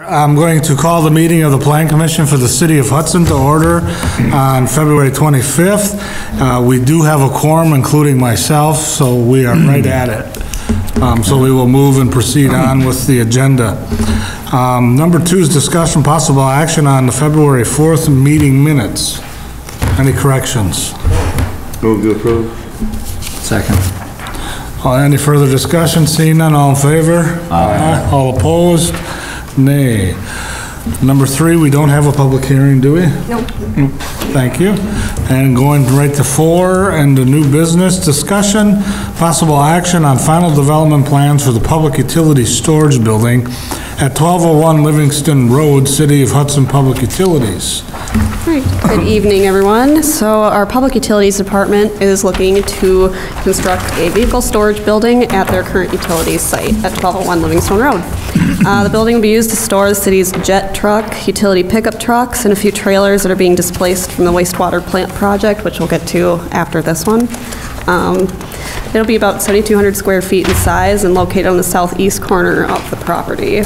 I'm going to call the meeting of the Plan Commission for the City of Hudson to order on February 25th. Uh, We do have a quorum, including myself, so we are right at it. Um, So we will move and proceed on with the agenda. Um, Number two is discussion possible action on the February 4th meeting minutes. Any corrections? Move to approve. Second. Uh, Any further discussion? Seeing none, all in favor? Aye. All opposed? Nay. Number three, we don't have a public hearing, do we? Nope. Thank you. And going right to four, and the new business discussion, possible action on final development plans for the public utility storage building at 1201 Livingston Road, City of Hudson Public Utilities. Right. Good evening, everyone. So our Public Utilities Department is looking to construct a vehicle storage building at their current utilities site at 1201 Livingston Road. Uh, The building will be used to store the city's jet truck, utility pickup trucks, and a few trailers that are being displaced from the wastewater plant project, which we'll get to after this one. Um, It'll be about 7,200 square feet in size and located on the southeast corner of the property.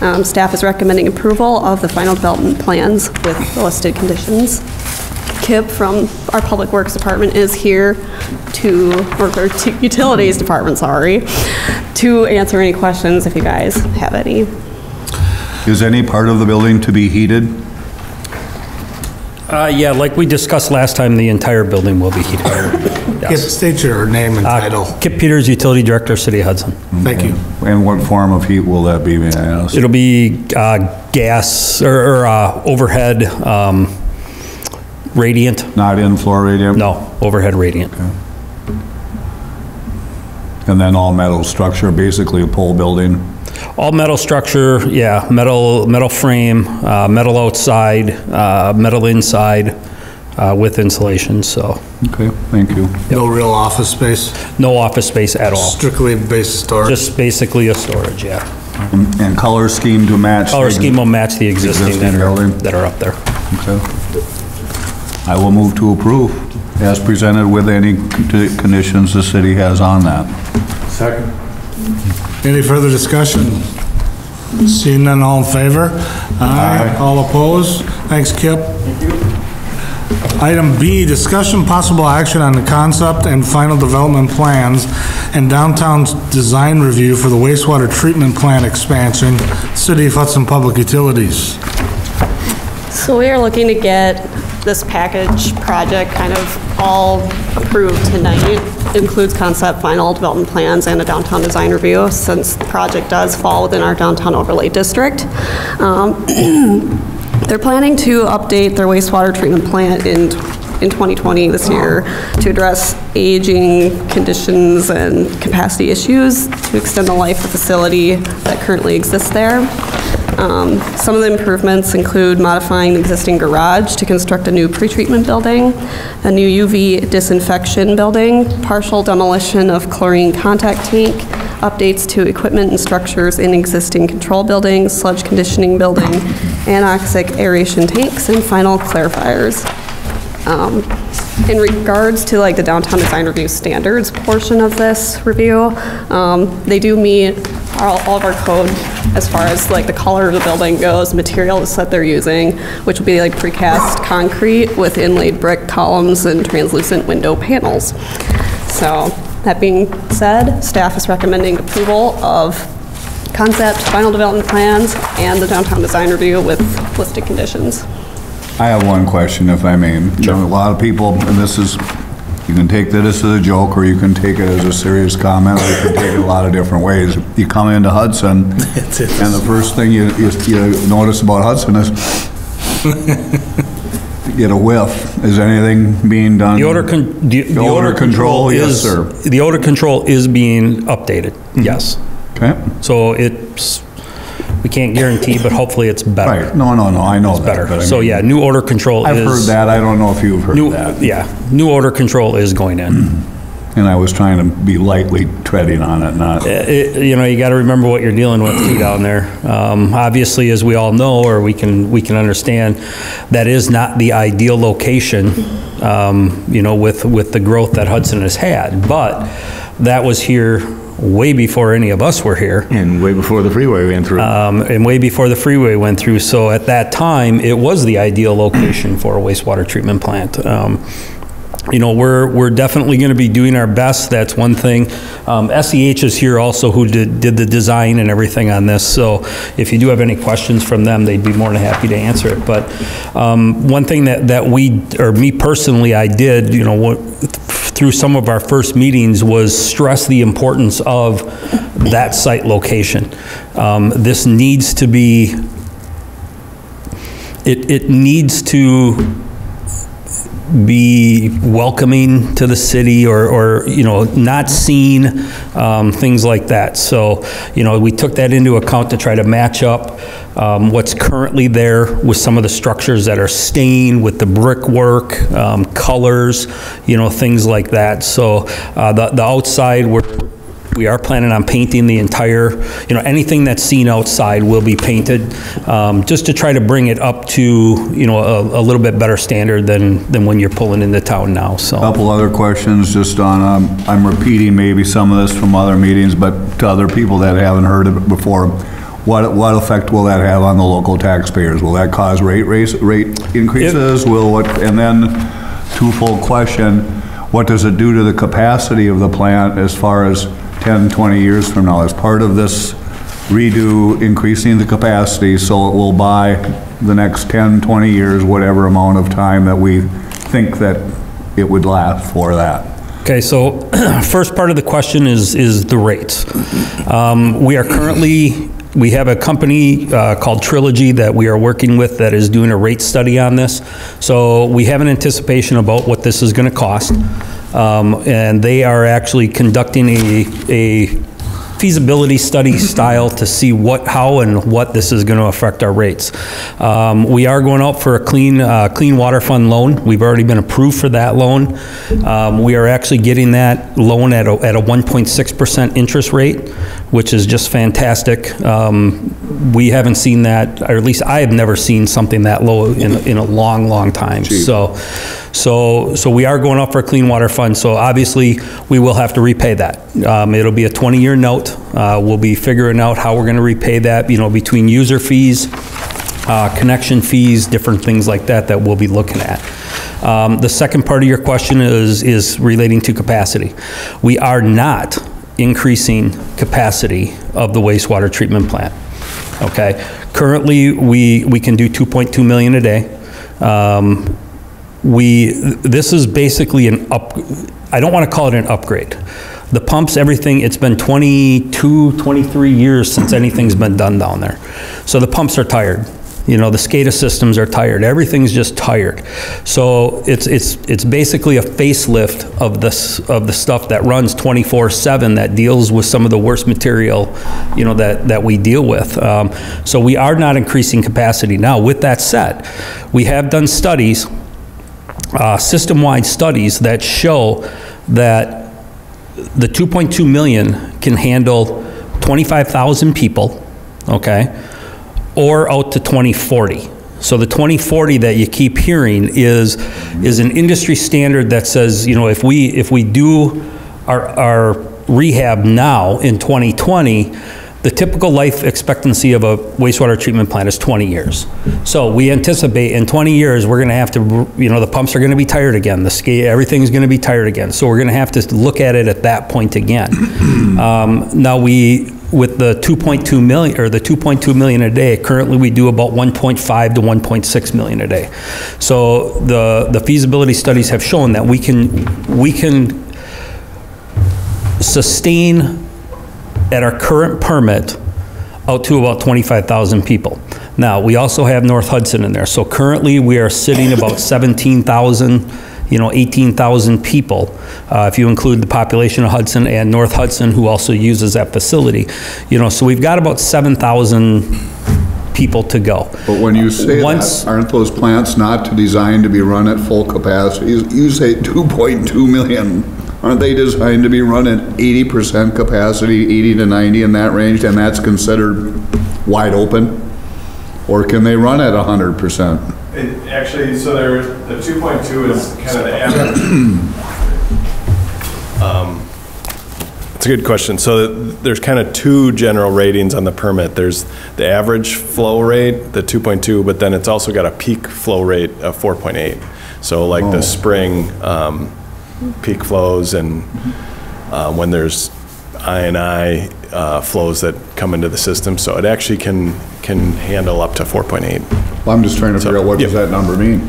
Um, Staff is recommending approval of the final development plans with the listed conditions. Kip from our Public Works Department is here to, or or to Utilities Department, sorry, to answer any questions if you guys have any. Is any part of the building to be heated? Uh, yeah, like we discussed last time, the entire building will be heated. Get- Yes. State your name and Uh, title. Kip Peters, Utility Director, City of Hudson. Thank you. And what form of heat will that be, may I ask? It'll be uh, gas or or, uh, overhead um, radiant. Not in-floor radiant? No, overhead radiant. And then all metal structure, basically a pole building? All metal structure, yeah, metal, metal frame, uh, metal outside, uh, metal inside uh, with insulation, so Okay, thank you. No real office space, no office space at all. strictly based storage. Just basically a storage, yeah. And and color scheme to match? Color the- scheme will match the existing Existing that are, building. that are up there. Okay. I will move to approve as presented with any con- conditions the city has on that. Second. Any further discussion? Seeing none, all in favor? Aye. All opposed? Thanks, Kip. Item B, discussion possible action on the concept and final development plans and downtown design review for the wastewater treatment plant expansion, City of Hudson Public Utilities. So we are looking to get this package project kind of all approved tonight. It Includes concept, final development plans, and a downtown design review, since the project does fall within our downtown overlay district. Um, They're planning to update their wastewater treatment plant in, in 2020 this year to address aging conditions and capacity issues to extend the life of the facility that currently exists there. Um, Some of the improvements include modifying the existing garage to construct a new pretreatment building, a new UV disinfection building, partial demolition of chlorine contact tank, updates to equipment and structures in existing control buildings, sludge conditioning building, anoxic aeration tanks, and final clarifiers. Um, In regards to like the downtown design review standards portion of this review, um, they do meet all all of our code as far as like the color of the building goes, materials that they're using, which will be like precast concrete with inlaid brick columns and translucent window panels. So, that being said, staff is recommending approval of concept, final development plans, and the downtown design review with listed conditions. I have one question, if I may. You know, A lot of people, and this is, you can take this as a joke, or you can take it as a serious comment, or you can take it a lot of different ways. You come into Hudson, and the first thing you, you you notice about Hudson is you get a whiff. Is anything being done? The odor, con- the the odor control, yes, is, sir. the odor control is being updated, mm-hmm. yes. Okay, So it's, we can't guarantee, but hopefully it's better. right, no, no, no, I know that. but I Better. So yeah, new odor control. I've heard that, I don't know if you've heard New, that. yeah, new odor control is going in. Mm-hmm. And I was trying to be lightly treading on it, not, It- You know, you got to remember what you're dealing with too down there. Um, Obviously, as we all know, or we can, we can understand, that is not the ideal location, um, you know, with, with the growth that Hudson has had. But that was here way before any of us were here. And way before the freeway went through. Um, and way before the freeway went through. So at that time, it was the ideal location for a wastewater treatment plant. Um, you know, we're, we're definitely going to be doing our best. That's one thing. Um, SEH is here also who did, did the design and everything on this. So if you do have any questions from them, they'd be more than happy to answer it. But um, one thing that, that we, or me personally, I did, you know, what, through some of our first meetings was stress the importance of that site location. Um, This needs to be, it, it needs to be welcoming to the city or, or, you know, not seen, um, things like that. So, you know, we took that into account to try to match up um, what's currently there with some of the structures that are staying with the brickwork, um, colors, you know, things like that. So uh, the, the outside, we're, we are planning on painting the entire, you know, anything that's seen outside will be painted, um, just to try to bring it up to, you know, a, a little bit better standard than, than when you're pulling into town now, so. Couple other questions, just on, um, I'm repeating maybe some of this from other meetings, but to other people that haven't heard of it before, what, what effect will that have on the local taxpayers? Will that cause rate raise, rate increases? Will what, and then twofold question, what does it do to the capacity of the plant as far as 10, 20 years from now? As part of this redo, increasing the capacity, so it will buy the next 10, 20 years, whatever amount of time that we think that it would last for that. Okay, so first part of the question is, is the rates. Um, We are currently, we have a company uh, called Trilogy that we are working with that is doing a rate study on this. So we have an anticipation about what this is going to cost. Um, And they are actually conducting a, a feasibility study style to see what, how and what this is going to affect our rates. Um, We are going out for a clean, uh, clean water fund loan. We've already been approved for that loan. Um, We are actually getting that loan at a, at a 1.6% interest rate, which is just fantastic. Um, We haven't seen that, or at least I have never seen something that low in, in a long, long time. So, so, so we are going up for a clean water fund, so obviously, we will have to repay that. Um, It'll be a 20-year note. Uh, We'll be figuring out how we're going to repay that, you know, between user fees, uh, connection fees, different things like that, that we'll be looking at. Um, The second part of your question is, is relating to capacity. We are not increasing capacity of the wastewater treatment plant, okay? Currently, we, we can do 2.2 million a day. Um, we, this is basically an up, I don't want to call it an upgrade. The pumps, everything, it's been 22, 23 years since anything's been done down there. So the pumps are tired. You know, the SCADA systems are tired. Everything's just tired. So it's, it's, it's basically a facelift of this, of the stuff that runs 24/7 that deals with some of the worst material, you know, that, that we deal with. Um, So we are not increasing capacity. Now, with that said, we have done studies uh, system-wide studies that show that the 2.2 million can handle 25,000 people, okay, or out to 2040. So the 2040 that you keep hearing is, is an industry standard that says, you know, if we, if we do our, our rehab now in 2020, the typical life expectancy of a wastewater treatment plant is 20 years. So we anticipate in 20 years, we're going to have to, you know, the pumps are going to be tired again, the ska, everything's going to be tired again. So we're going to have to look at it at that point again. Um, Now, we, with the 2.2 million, or the 2.2 million a day, currently we do about 1.5 to 1.6 million a day. So the, the feasibility studies have shown that we can, we can sustain at our current permit out to about 25,000 people. Now, we also have North Hudson in there, so currently we are sitting about 17,000, you know, 18,000 people, uh, if you include the population of Hudson and North Hudson, who also uses that facility. You know, so we've got about 7,000 people to go. But when you say Once- that, aren't those plants not designed to be run at full capacity? You you say 2.2 million, aren't they designed to be run at 80% capacity, 80 to 90 in that range, and that's considered wide open? Or can they run at 100%? It, actually, so there, the two point two is kind of the average. Um, It's a good question. So there's kind of two general ratings on the permit. There's the average flow rate, the 2.2, but then it's also got a peak flow rate of 4.8. So like Oh. the spring um, peak flows and uh, when there's I and I uh, flows that come into the system. So it actually can, can handle up to 4.8. I'm just trying to figure out what does that number mean?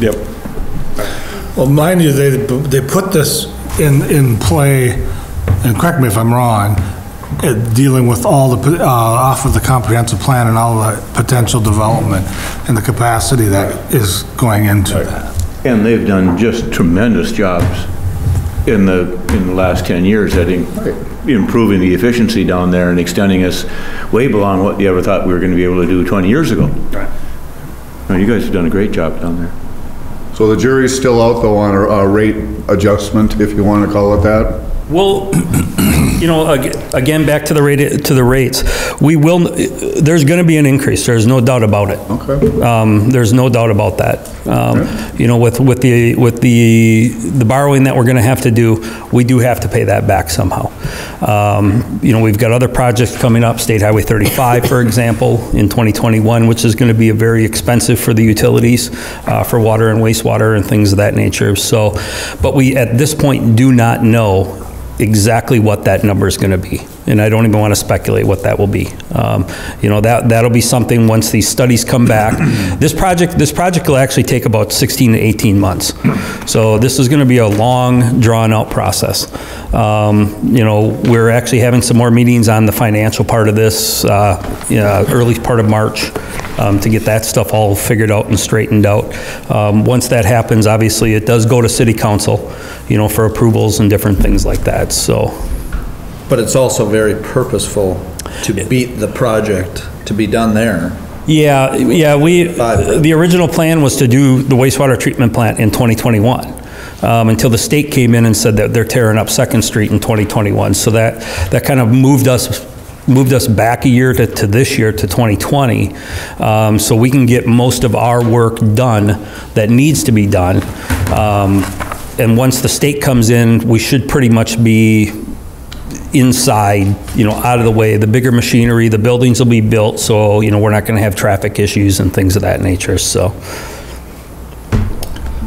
Yep. Well, mind you, they, they put this in, in play, and correct me if I'm wrong, uh, dealing with all the, uh, off of the comprehensive plan and all the potential development and the capacity that is going into that. And they've done just tremendous jobs in the, in the last 10 years at im- improving the efficiency down there and extending us way beyond what you ever thought we were gonna be able to do 20 years ago. Right. You guys have done a great job down there. So the jury's still out though on a, a rate adjustment, if you want to call it that? Well, you know, again, back to the rate, to the rates, we will, there's going to be an increase, there's no doubt about it. Okay. Um, There's no doubt about that. Um, You know, with, with the, with the, the borrowing that we're going to have to do, we do have to pay that back somehow. Um, You know, we've got other projects coming up, State Highway 35, for example, in 2021, which is going to be a very expensive for the utilities, uh, for water and wastewater and things of that nature. So, but we, at this point, do not know exactly what that number is going to be. And I don't even want to speculate what that will be. Um, You know, that, that'll be something, once these studies come back. This project, this project will actually take about 16 to 18 months. So this is going to be a long, drawn-out process. Um, You know, we're actually having some more meetings on the financial part of this, uh, yeah, early part of March, um, to get that stuff all figured out and straightened out. Um, Once that happens, obviously, it does go to city council, you know, for approvals and different things like that, so. But it's also very purposeful to beat the project to be done there. Yeah, yeah, we, the original plan was to do the wastewater treatment plant in 2021, um, until the state came in and said that they're tearing up Second Street in 2021. So that, that kind of moved us, moved us back a year to, to this year, to 2020, um, so we can get most of our work done that needs to be done. Um, And once the state comes in, we should pretty much be inside, you know, out of the way, the bigger machinery, the buildings will be built, so, you know, we're not gonna have traffic issues and things of that nature, so.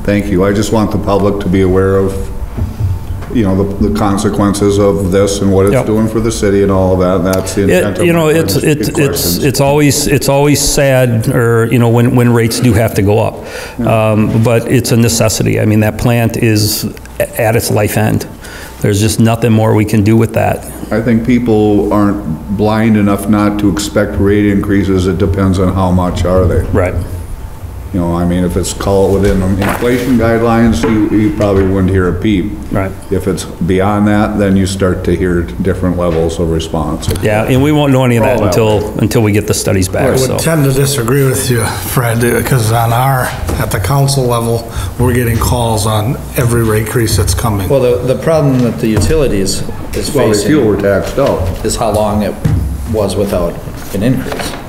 Thank you. I just want the public to be aware of, you know, the the consequences of this and what it's Yep. doing for the city and all of that. and That's the intent It, of you know, my it's, it's, it's, questions. it's always, it's always sad, or, you know, when, when rates do have to go up. Um, but it's a necessity. I mean, that plant is a- at its life end. There's just nothing more we can do with that. I think people aren't blind enough not to expect rate increases. It depends on how much are they. Right. You know, I mean, if it's call it within inflation guidelines, you, you probably wouldn't hear a peep. Right. If it's beyond that, then you start to hear different levels of response. Yeah, and we won't know any of that All that until, until we get the studies back, I so. would tend to disagree with you, Fred, because on our, at the council level, we're getting calls on every rate increase that's coming. Well, the, the problem that the utilities is Well, they feel facing we're taxed out. is how long it was without an increase.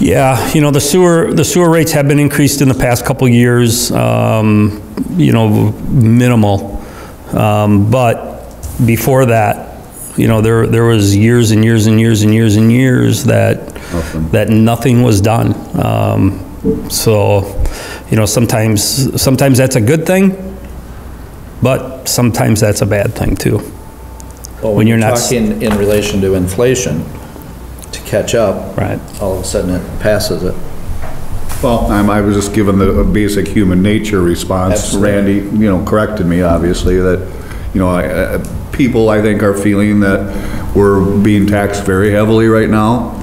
Yeah, you know, the sewer, the sewer rates have been increased in the past couple of years, um, you know, minimal. Um, But before that, you know, there, there was years and years and years and years and years that, Nothing. that nothing was done. Um, So, you know, sometimes, sometimes that's a good thing, but sometimes that's a bad thing too. Well, When when you're you're not- talking in relation to inflation, catch up. Right. All of a sudden it passes it. Well, I'm, I was just given the basic human nature response. Absolutely. Randy, you know, corrected me, obviously, that, you know, I- uh, people, I think, are feeling that we're being taxed very heavily right now.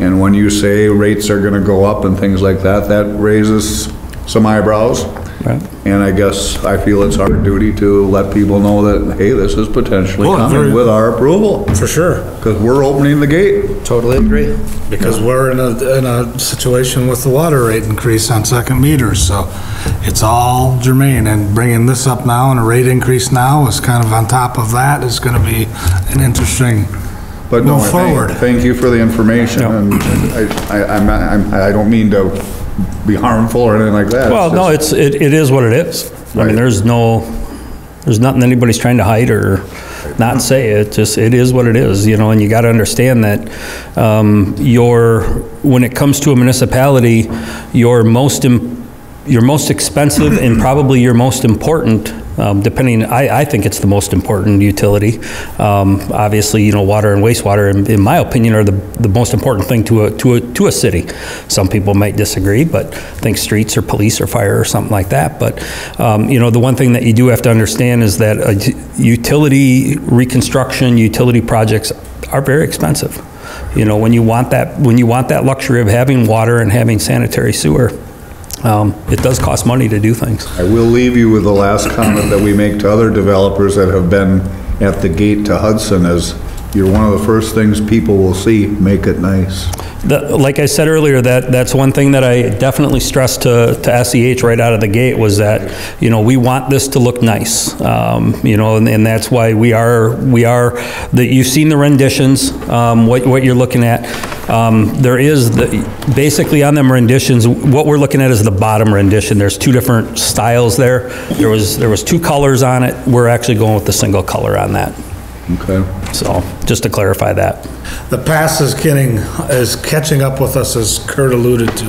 And when you say rates are gonna go up and things like that, that raises some eyebrows. Right. And I guess I feel it's our duty to let people know that, hey, this is potentially Well, very- coming with our approval. For sure. Because we're opening the gate. Totally agree. Because we're in a, in a situation with the water rate increase on second meters, so it's all germane, and bringing this up now and a rate increase now is kind of on top of that is gonna be an interesting But no, move I forward. thank, thank you for the information, and I, I, I'm, not- I'm- I don't mean to be harmful or anything like that. Well, no, just- it's, it, it is what it is. I Right. mean, there's no, there's nothing anybody's trying to hide or, not say it, just, it is what it is, you know, and you got to understand that um, your, when it comes to a municipality, your most, im- your most expensive and probably your most important, um, depending, I, I think it's the most important utility. Um, Obviously, you know, water and wastewater, in, in my opinion, are the, the most important thing to a, to a, to a city. Some people might disagree, but think streets or police or fire or something like that. But, um, you know, the one thing that you do have to understand is that utility reconstruction, utility projects are very expensive. You know, when you want that, when you want that luxury of having water and having sanitary sewer, um, it does cost money to do things. I will leave you with the last comment that we make to other developers that have been at the gate to Hudson is, you're one of the first things people will see, make it nice. The- Like I said earlier, that, that's one thing that I definitely stressed to, to SEH right out of the gate was that, you know, we want this to look nice. Um, You know, and, and that's why we are, we are, the, you've seen the renditions, um, what, what you're looking at. Um, There is, the basically on them renditions, what we're looking at is the bottom rendition. There's two different styles there. There was, there was two colors on it. We're actually going with the single color on that. Okay. So, just to clarify that. The past is getting, is catching up with us, as Kurt alluded to,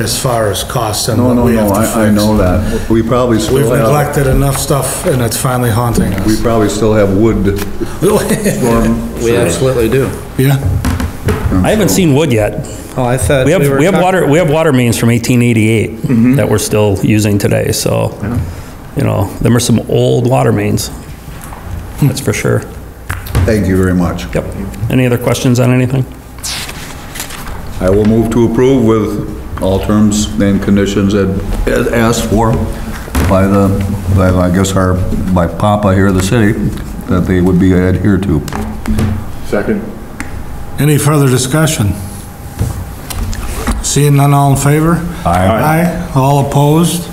as far as costs and No, what no, we no, have to fix. I, I know that. We probably We've still have, neglected enough stuff, and it's finally haunting us. we us. probably still have wood We absolutely do. Yeah, I haven't seen wood yet. Oh, I thought. We have, were we have talk- water, we have water mains from 1888 mm-hmm. that we're still using today, so, you know, them are some old water mains. That's for sure. Thank you very much. Yep. Any other questions on anything? I will move to approve with all terms and conditions that as asked for by the, by, I guess, our, by Papa here, the city, that they would be adhered to. Second. any further discussion? Seeing none, all in favor? Aye. Aye, all opposed?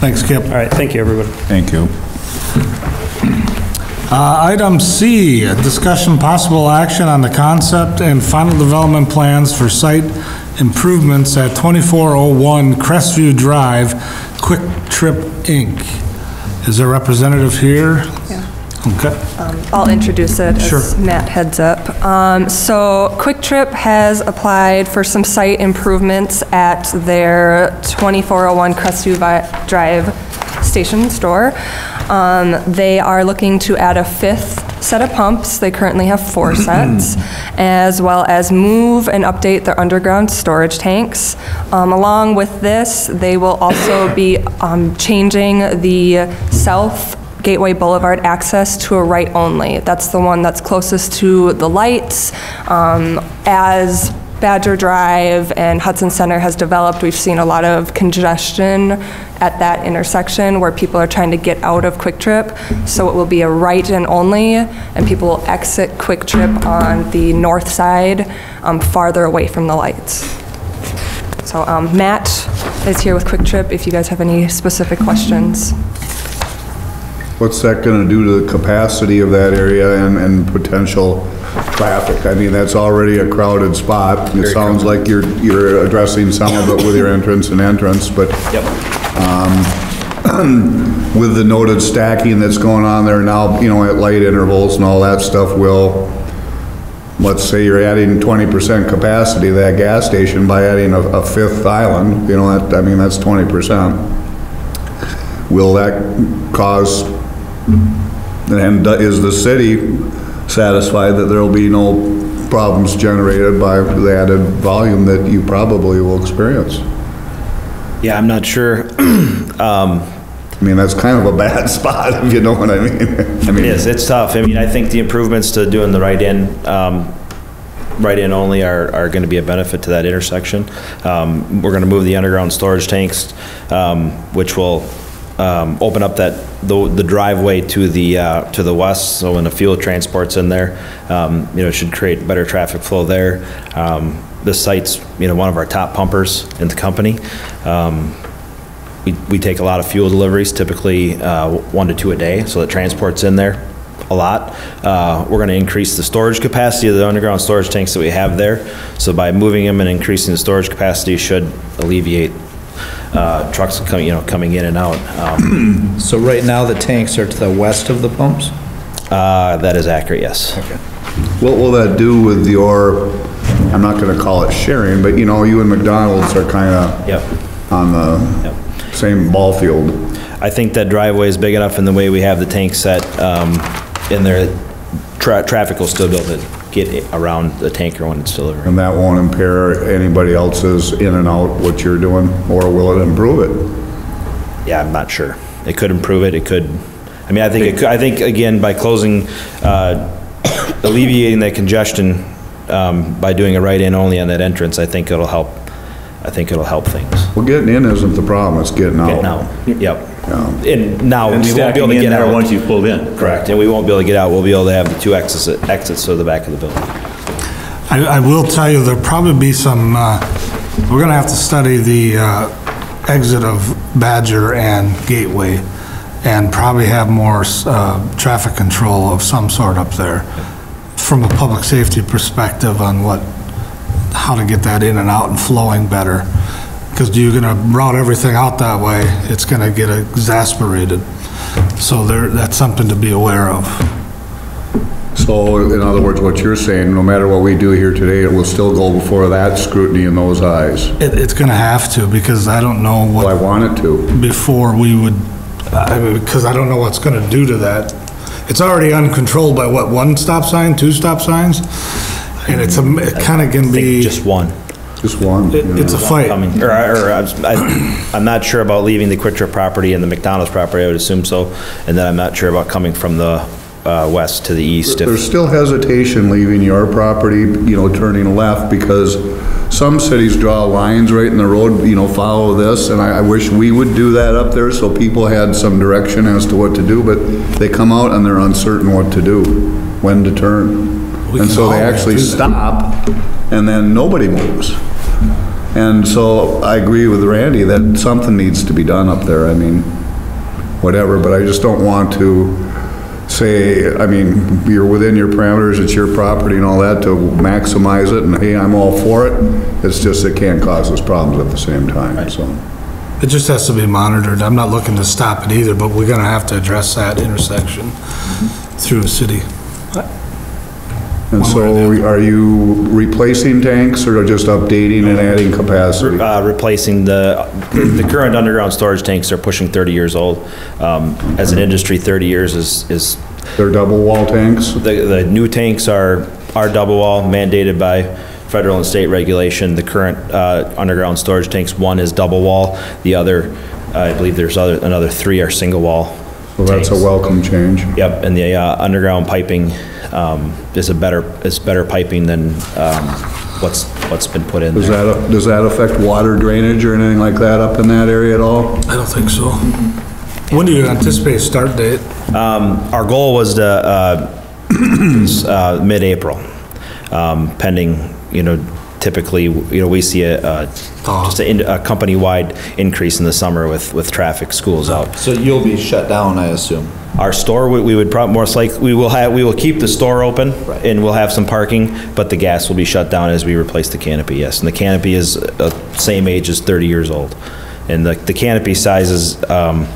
Thanks, Kip. All right, thank you, everybody. Thank you. Uh, Item C, discussion possible action on the concept and final development plans for site improvements at 2401 Crestview Drive, Kwik Trip, Inc. Is there a representative here? Yeah. Okay. I'll introduce it Sure. as Matt heads up. Um, So Kwik Trip has applied for some site improvements at their 2401 Crestview Vi- Drive station store. Um, They are looking to add a fifth set of pumps, they currently have four sets, as well as move and update their underground storage tanks. Um, Along with this, they will also be um, changing the south Gateway Boulevard access to a right only. That's the one that's closest to the lights. Um, As Badger Drive and Hudson Center has developed, we've seen a lot of congestion at that intersection where people are trying to get out of Kwik Trip. So it will be a right and only, and people will exit Kwik Trip on the north side, um, farther away from the lights. So um, Matt is here with Kwik Trip if you guys have any specific questions. What's that gonna do to the capacity of that area and, and potential traffic? I mean, that's already a crowded spot. It sounds like you're, you're addressing some of it with your entrance and entrance, but. um, With the noted stacking that's going on there now, you know, at light intervals and all that stuff will, let's say you're adding twenty percent capacity to that gas station by adding a, a fifth island, you know, that, I mean, that's twenty percent. Will that cause, and is the city satisfied that there'll be no problems generated by the added volume that you probably will experience? Yeah, I'm not sure. I mean, that's kind of a bad spot, if you know what I mean. I mean, It is, it's tough. I mean, I think the improvements to doing the right-in, um, right-in only are, are gonna be a benefit to that intersection. Um, we're gonna move the underground storage tanks, um, which will, um, open up that, the, the driveway to the, uh, to the west, so when the fuel transport's in there, um, you know, it should create better traffic flow there. Um, this site's, you know, one of our top pumpers in the company. Um, We, we take a lot of fuel deliveries, typically uh, one to two a day, so the transport's in there a lot. Uh, We're going to increase the storage capacity of the underground storage tanks that we have there. So by moving them and increasing the storage capacity should alleviate uh, trucks coming, you know, coming in and out. Um, So right now, the tanks are to the west of the pumps? Uh, That is accurate, yes. What will that do with your, I'm not gonna call it sharing, but you know, you and McDonald's are kinda Yep. on the same ball field. I think that driveway is big enough in the way we have the tank set um, in there, tra- traffic will still be able to get around the tanker when it's delivered. And that won't impair anybody else's in and out what you're doing, or will it improve it? Yeah, I'm not sure. It could improve it, it could, I mean, I think, it could- I think, again, by closing, uh, alleviating that congestion um, by doing a right-in only on that entrance, I think it'll help, I think it'll help things. Well, getting in isn't the problem, it's getting out. Getting out, yep. Yeah. And now, we won't be able to in get there out. once you've pulled in. Correct, and we won't be able to get out, we'll be able to have the two exits, exits to the back of the building. I, I will tell you, there'll probably be some, uh, we're gonna have to study the, uh, exit of Badger and Gateway, and probably have more, uh, traffic control of some sort up there, from a public safety perspective on what, how to get that in and out and flowing better. Because you're gonna route everything out that way, it's gonna get exasperated. So there, that's something to be aware of. So, in other words, what you're saying, no matter what we do here today, it will still go before that scrutiny in those eyes. It, it's gonna have to, because I don't know what. Well, I want it to. before we would, I mean, because I don't know what's gonna do to that. It's already uncontrolled by what, one stop sign, two stop signs? And it's a, it kinda can I be, just one. Just one. it- it's a fight. coming, or, or, I was- I- I'm not sure about leaving the Kwik Trip property and the McDonald's property, I would assume so, and then I'm not sure about coming from the, uh, west to the east. if- There's still hesitation leaving your property, you know, turning left, because some cities draw lines right in the road, you know, follow this, and I, I wish we would do that up there, so people had some direction as to what to do, but they come out and they're uncertain what to do, when to turn. We And can so they always actually do that. stop, and then nobody moves. And so I agree with Randy that something needs to be done up there, I mean, whatever, but I just don't want to say, I mean, you're within your parameters, it's your property and all that, to maximize it, and hey, I'm all for it. It's just it can cause us problems at the same time, so. it just has to be monitored. I'm not looking to stop it either, but we're gonna have to address that intersection through the city. And so are you replacing tanks or just updating and adding capacity? Uh, replacing the, the current underground storage tanks are pushing 30 years old. Um, As an industry, 30 years is, is, They're double wall tanks? the, the new tanks are, are double wall mandated by federal and state regulation. The current uh, underground storage tanks, one is double wall, the other, I believe there's other, another three are single wall. Well, that's a tanks. welcome change. Yep, and the uh, underground piping um, is a better, is better piping than um, what's, what's been put in Does there. that, does that affect water drainage or anything like that up in that area at all? I don't think so. When do you anticipate start date? Our goal was to, uh, is, uh, mid-April, um, pending, you know, typically, you know, we see a, a- just a, a company-wide increase in the summer with, with traffic, schools out. So you'll be shut down, I assume? Our store, we we would prob, most likely, we will have, we will keep the store open, Right. and we'll have some parking, but the gas will be shut down as we replace the canopy, yes. And the canopy is, uh, same age as 30 years old. And the, the canopy size is, um,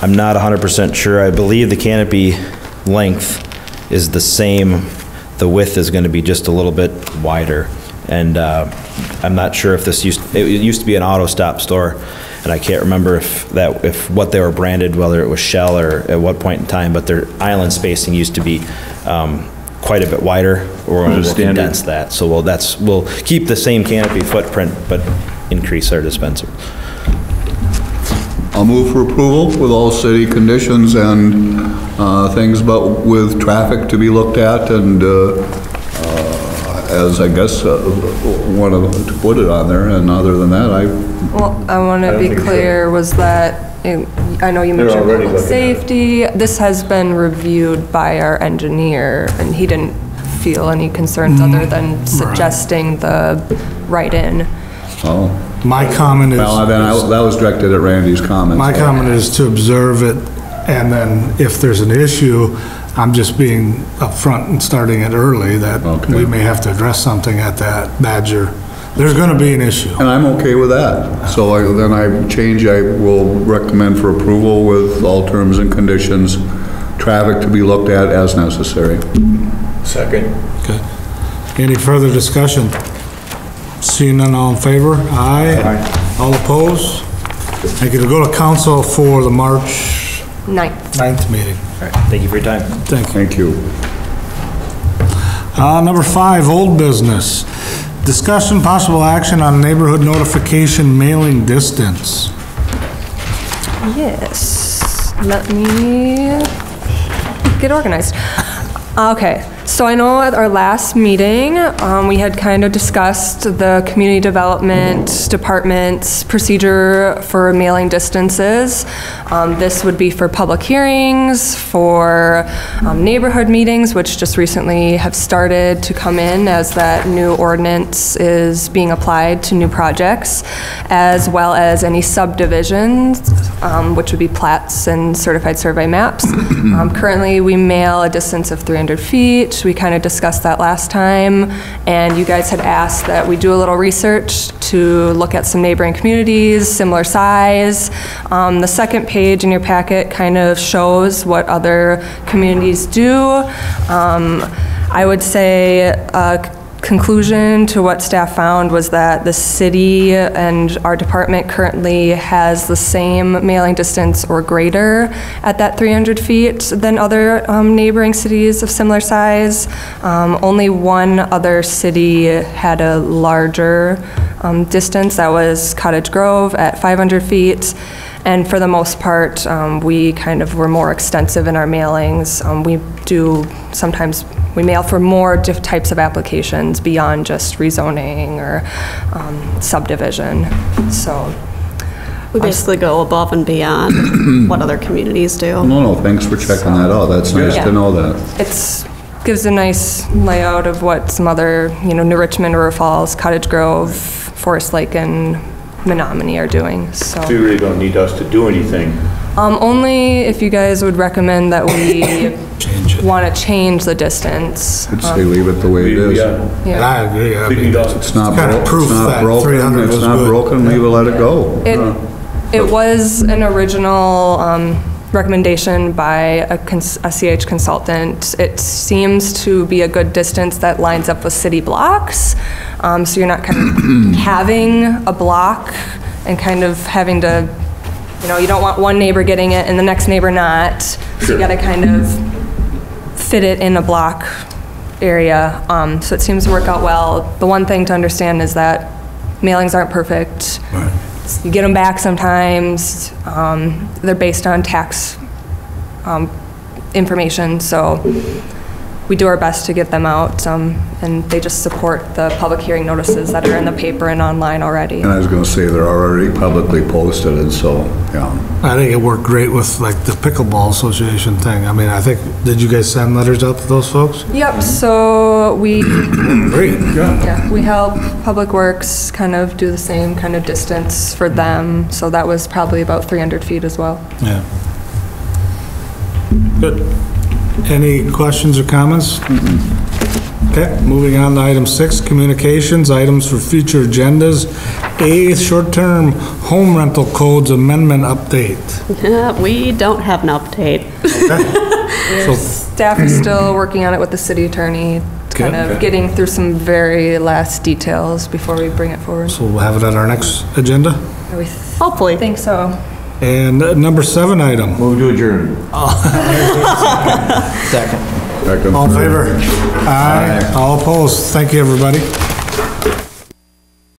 I'm not 100% sure, I believe the canopy length is the same, the width is gonna be just a little bit wider. And, uh, I'm not sure if this used, it used to be an auto stop store, and I can't remember if that, if what they were branded, whether it was Shell or at what point in time, but their island spacing used to be um, quite a bit wider, or Was it we'll standard? condense that. So we'll, that's, we'll keep the same canopy footprint, but increase our dispenser. I'll move for approval with all city conditions and uh, things about, with traffic to be looked at and uh, as, I guess, uh, one of, them to put it on there, and other than that, I, Well, I want to be clear, was that, I know you mentioned already public looking at it. safety. This has been reviewed by our engineer, and he didn't feel any concerns other than suggesting the right-in. oh, My comment is. well, then, I- that was directed at Randy's comments. My comment is to observe it, and then if there's an issue, I'm just being upfront and starting it early, that Okay. we may have to address something at that Badger. There's gonna be an issue. And I'm okay with that. So I- then I change, I will recommend for approval with all terms and conditions, traffic to be looked at as necessary. Second. Okay. Any further discussion? Seeing none, all in favor? Aye. All opposed? Thank you. To go to council for the March Ninth. 9th meeting. All right, thank you for your time. Thank you. Thank you. Uh, number five, old business. Discussion possible action on neighborhood notification mailing distance. Yes, let me get organized. Okay, so I know at our last meeting, um, we had kind of discussed the community development department's procedure for mailing distances. Um, this would be for public hearings, for um, neighborhood meetings, which just recently have started to come in as that new ordinance is being applied to new projects, as well as any subdivisions, um, which would be plats and certified survey maps. Um, Currently, we mail a distance of 300 feet. We kind of discussed that last time, and you guys had asked that we do a little research to look at some neighboring communities, similar size. Um, The second page in your packet kind of shows what other communities do. Um, I would say uh, conclusion to what staff found was that the city and our department currently has the same mailing distance or greater at that 300 feet than other um, neighboring cities of similar size. Um, Only one other city had a larger um, distance, that was Cottage Grove at 500 feet. And for the most part, um, we kind of were more extensive in our mailings. Um, We do, sometimes, we mail for more diff- types of applications beyond just rezoning or um, subdivision, so. We basically go above and beyond what other communities do. No, no, thanks for checking that out. That's nice Yeah. to know that. It's, gives a nice layout of what some other, you know, New Richmond, River Falls, Cottage Grove, Forest Lake, and Menomonie are doing, so. So you really don't need us to do anything. Um, only if you guys would recommend that we want to change the distance. I'd say leave it the way it is. And Yeah. I agree. I mean. It's not, Kinda bro- it's proof not that broken, 300 it's was not good. broken, leave it, let it go. It, Uh, it was an original, um, recommendation by a cons- a CH consultant. It seems to be a good distance that lines up with city blocks. Um, so you're not kind of having a block and kind of having to, you know, you don't want one neighbor getting it and the next neighbor not. So you gotta kind of fit it in a block area. Um, so it seems to work out well. The one thing to understand is that mailings aren't perfect. You get them back sometimes. Um, they're based on tax um, information, so we do our best to get them out. Um, and they just support the public hearing notices that are in the paper and online already. And I was gonna say, they're already publicly posted, and so, yeah. I think it worked great with like the pickleball association thing. I mean, I think, did you guys send letters out to those folks? Yep, so we, Great. yeah, we help Public Works kind of do the same kind of distance for them. So that was probably about 300 feet as well. Yeah. Good. Any questions or comments? Okay, moving on to item six, communications, items for future agendas. A, short-term home rental codes amendment update. We don't have an update. So, Staff is still working on it with the city attorney, kind Good. of getting through some very last details before we bring it forward. so we'll have it on our next agenda. We Hopefully. think so. And uh, number seven item, Move to adjourn. Second. all in favor? Aye. All opposed? Thank you, everybody.